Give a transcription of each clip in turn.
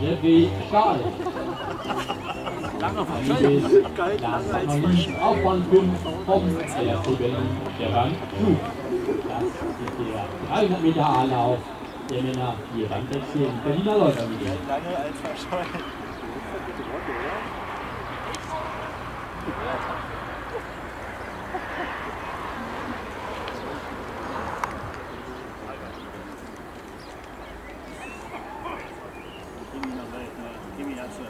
Jeffrey Stahl. Lange Einiges Lars Marie Aufwandkunft vom RCB der Bank Flug. Das ist der 300 Meter Anlauf der Männer hier beim 16 Berliner. Lange als verschollen. Hunde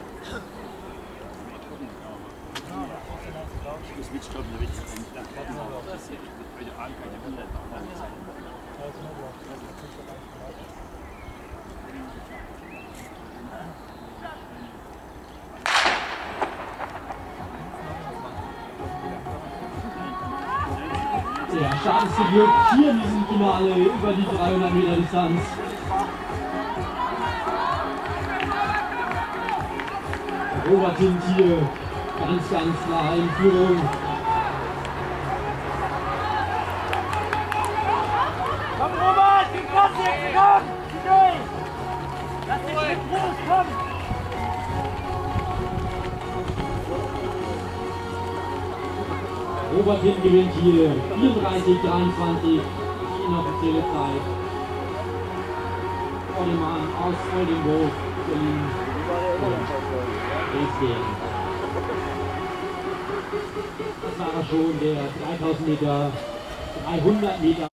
Der starkste Glück hier in diesem Finale über die 300 Meter Distanz. Robert Hint hier ganz, ganz klar in Führung. Komm, Robert, gib Gas jetzt, komm! Durch! Lass dich nicht groß, komm! Robert Hint gewinnt hier 34, 23, die inoffizielle Zeit. Vor dem Mann aus Oldenburg. Dresden. Das war er schon, der 3000 Meter, 300 Meter.